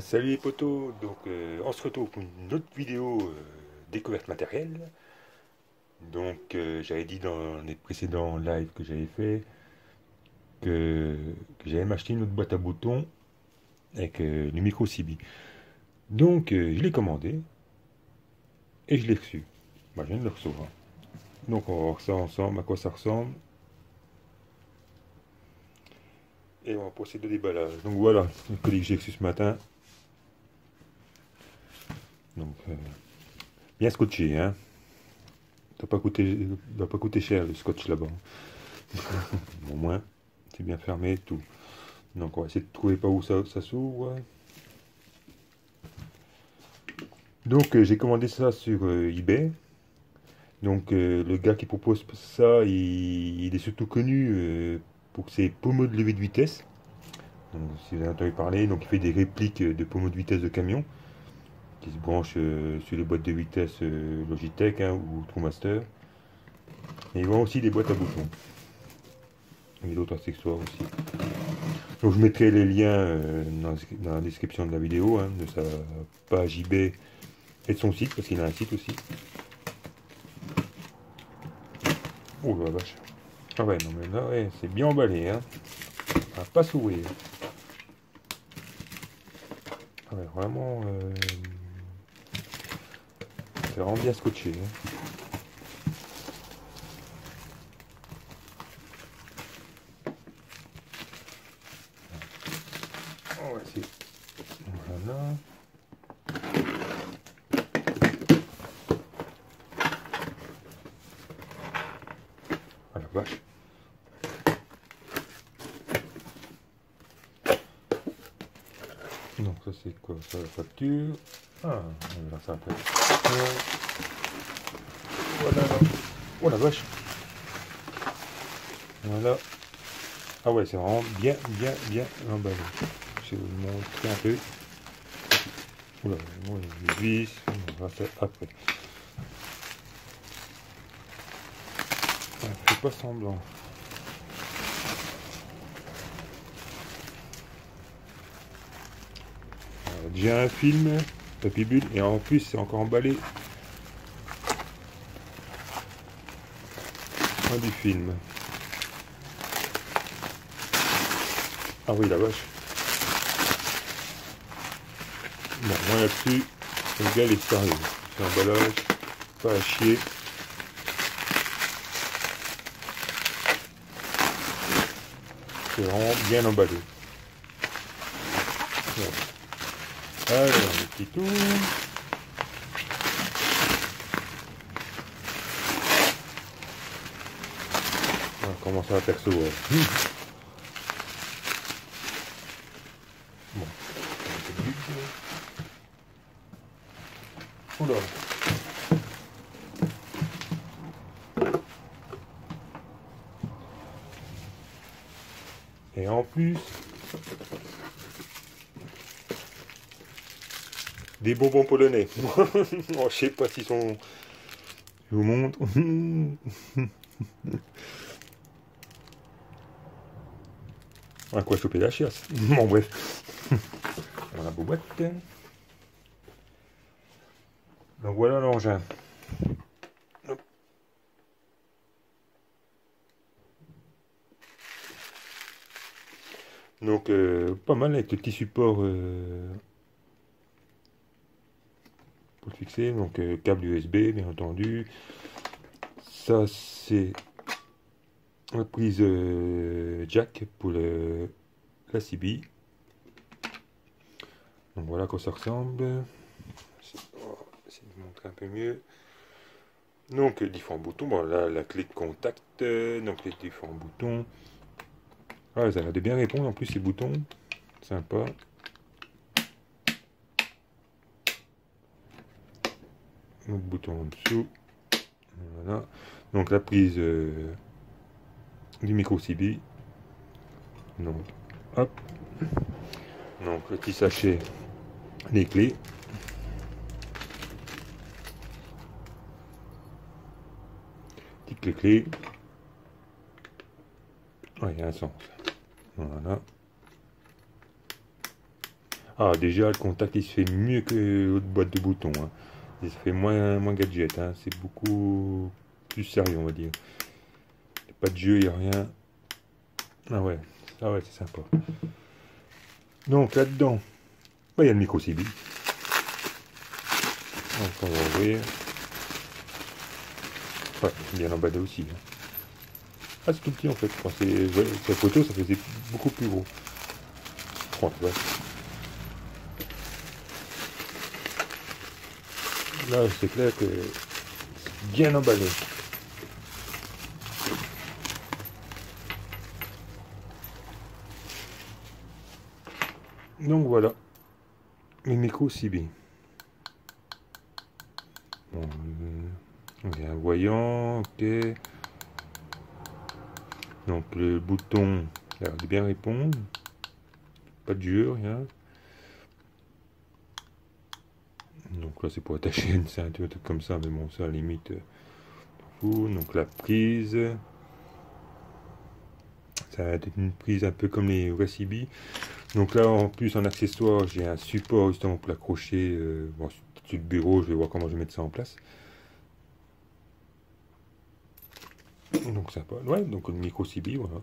Euh, Salut les potos, donc euh, on se retrouve pour une autre vidéo euh, découverte matérielle. Donc j'avais dit dans les précédents lives que j'avais fait que, j'allais m'acheter une autre boîte à boutons avec le micro CB. Donc je l'ai commandé et je l'ai reçu. Moi je viens de le recevoir. Donc on va voir ça ensemble, à quoi ça ressemble. Et on va procéder au déballage. Donc voilà, le colis que j'ai reçu ce matin. Donc, euh, bien scotché, hein. Ça doit pas coûter, cher le scotch là-bas. Au moins, c'est bien fermé et tout. Donc, on va essayer de trouver pas où ça, s'ouvre. Donc, euh, j'ai commandé ça sur euh, eBay. Donc, le gars qui propose ça, il, est surtout connu pour ses pommeaux de levée de vitesse. Donc, si vous avez entendu parler, donc il fait des répliques de pommeaux de vitesse de camion qui se branchent euh, sur les boîtes de vitesse euh, Logitech hein, ou TrueMaster. Et ils vendent aussi des boîtes à boutons. Et d'autres accessoires aussi. Donc je mettrai les liens euh, dans, la description de la vidéo, hein, de sa page eBay et de son site, parce qu'il a un site aussi. Oh la vache. Ah ouais, non mais là, ouais, c'est bien emballé, hein. Ça va pas s'ouvrir. Ah ouais, vraiment... c'est vraiment bien scotché. hein. On va essayer. Voilà. Ah la vache. Donc ça c'est quoi? Ça la facture Ah, on verra ça après. Voilà. Oh la vache. Voilà. Ah ouais, c'est vraiment bien, bien, bien emballé. Je vais vous montrer un peu. Oula, a des vis. On va faire après. Ah, fais pas semblant. Déjà un film, Papy Bulle, et en plus c'est encore emballé un du film. Ah oui, la vache. Bon, là-dessus, le gars est sérieux. C'est un emballage, pas à chier. C'est vraiment bien emballé. Alors, petit tour. On commence à apercevoir. Bon. Oula. Et en plus, des bonbons polonais. oh, je sais pas s'ils sont. Je vous montre. À quoi choper la chiasse Bon, bref. Voilà la boîte. Donc voilà l'engin. Donc euh, pas mal avec le petit support euh, fixer. Donc euh, câble USB bien entendu. Ça c'est la prise euh, jack pour le, la CB. Donc voilà quoi ça ressemble. Un peu mieux. Donc différents boutons. Bon la clé de contact. euh, donc les différents boutons. Ah ça a de bien répondre en plus ces boutons. Sympa. Bouton en dessous. Voilà. Donc la prise euh, du micro CB. Donc hop. Donc petit sachet, les clés. Petite clé clé. Ouais, il y a un sens. Voilà. Ah, déjà, le contact, il se fait mieux que l'autre boîte de boutons. Hein. Se fait moins, moins gadget. Hein. C'est beaucoup plus sérieux, on va dire. pas de jeu, il n'y a rien. Ah ouais, ah ouais, c'est sympa. Donc, là-dedans, il y a le micro CB. On va ouvrir. Ouais, bien emballé aussi. Hein. Ah, c'est tout petit en fait. Quand c'est cette photo, ça faisait beaucoup plus gros. Là, c'est clair que bien emballé. Donc voilà, les micros CB. Bon, euh, il voyant, ok. Donc le bouton, a de bien répondre. Pas jeu, rien. Donc là c'est pour attacher une ceinture, comme ça, mais bon ça limite. Euh, Donc la prise. Ça va être une prise un peu comme les USB. Donc là en plus en accessoire j'ai un support justement pour l'accrocher euh, sur le bureau, je vais voir comment je vais mettre ça en place. Donc sympa. Ouais, donc le micro CB, voilà.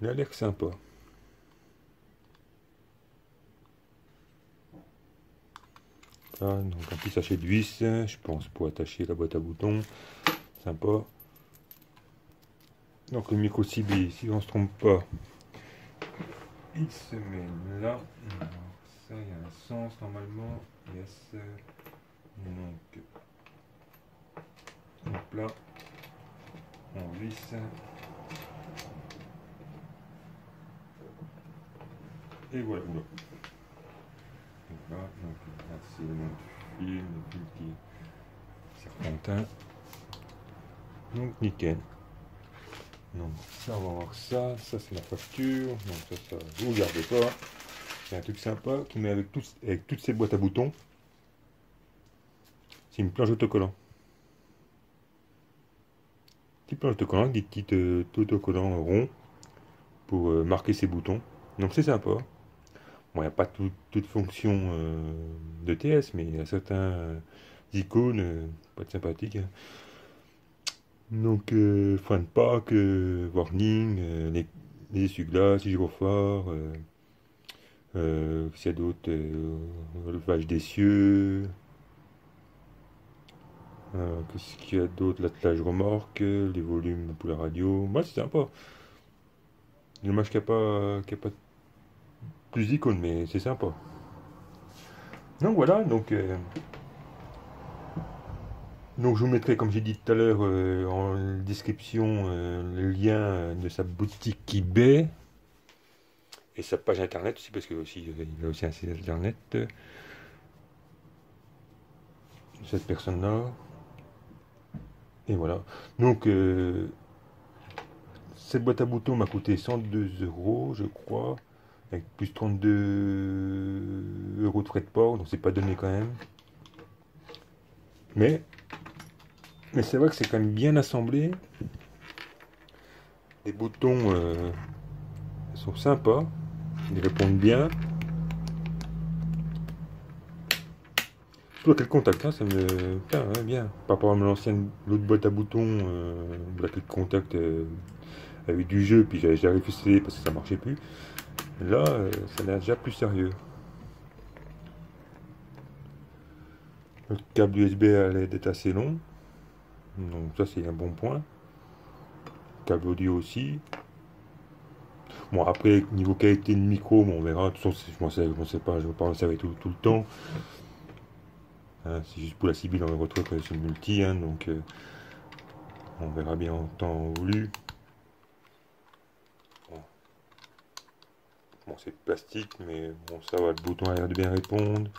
Il a l'air sympa. Donc un petit sachet de vis, je pense, pour attacher la boîte à boutons. Sympa. Donc le micro CB, si on se trompe pas, il se met là. ça, il y a un sens normalement. Yes. Donc, hop là, on visse. Et voilà, donc là c'est le fil, le qui serpentin. Donc nickel. Donc ça on va voir ça, ça c'est la facture, donc ça, ça vous regardez pas. C'est un truc sympa qui met avec, avec toutes ces boîtes à boutons. C'est une planche autocollant. Petite planche autocollant des petits euh, autocollants ronds pour euh, marquer ses boutons. Donc c'est sympa. Bon, il n'y a pas toute fonction euh, de TS, mais il y a certains icônes, pas de sympathiques. Hein. Donc, fin de pack, warning, les, les essuie-glaces, gyrophares, euh, s'il y a d'autres, levage des cieux, euh, qu'est-ce qu'il y a d'autre? L'attelage remorque, les volumes pour la radio. Moi, c'est sympa. Dommage qu'il n'y a, pas, a pas plus d'icônes, mais c'est sympa. Donc voilà, donc, euh, donc je vous mettrai, comme j'ai dit tout à l'heure, euh, en description le lien de sa boutique eBay et sa page internet aussi, parce que aussi, il a aussi un site internet. Cette personne-là. Et voilà. Donc, euh, cette boîte à boutons m'a coûté 102 euros, je crois, avec plus 32 euros de frais de port, donc c'est pas donné quand même. Mais, mais c'est vrai que c'est quand même bien assemblé. Les boutons euh, sont sympas, ils répondent bien. quel contact, hein, ça me. Putain, bien. Par rapport à l'ancienne, l'autre boîte à boutons, euh, quel contact euh, avec du jeu, puis j'ai refusé parce que ça marchait plus. Là, euh, ça a l'air déjà plus sérieux. Le câble USB a l'air d'être assez long. Donc ça c'est un bon point. câble audio aussi. Bon après niveau qualité de micro, on verra. De toute façon, je ne sais pas, je ne vais pas en servir tout, le temps. Hein, c'est juste pour la Sibylle, on va retrouver sur le multi, hein, donc euh, on verra bien en temps voulu. C'est plastique, mais bon, ça va, le bouton a l'air de bien répondre.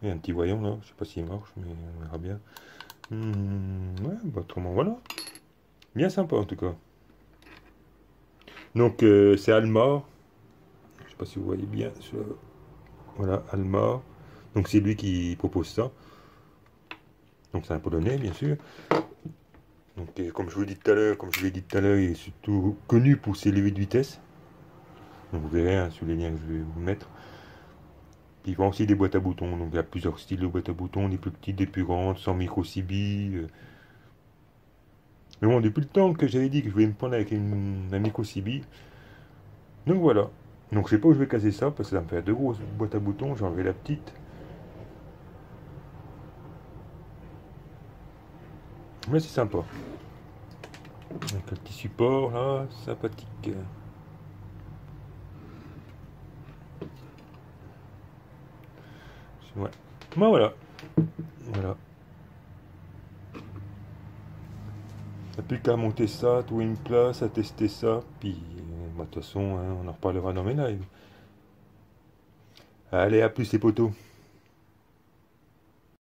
Il y a un petit voyant là, je sais pas s'il marche, mais on verra bien. Hmm, ouais, bah autrement, voilà. Bien sympa en tout cas. Donc euh, c'est Almar. Je sais pas si vous voyez bien. Voilà, Almar. Donc c'est lui qui propose ça. Donc c'est un polonais bien sûr. Donc comme je vous dis tout à l'heure, comme je l'ai dit tout à l'heure, il est surtout connu pour ses levées de vitesse. Vous verrez hein, sur les liens que je vais vous mettre. Ils vendent aussi des boîtes à boutons. Donc il y a plusieurs styles de boîtes à boutons, des plus petites, des plus grandes, sans micro CB. euh. Mais bon, depuis le temps que j'avais dit que je voulais me prendre avec une, un micro CB. Donc voilà. Donc je sais pas où je vais caser ça parce que ça me fait deux grosses boîtes à boutons. J'ai la petite. Mais c'est sympa. Avec un petit support là, sympathique. Ouais. Bon voilà. Voilà. Il n'y a plus qu'à monter ça, trouver une place, à tester ça, puis euh, bah, de toute façon, hein, on en reparlera dans mes lives. Allez, à plus les potos.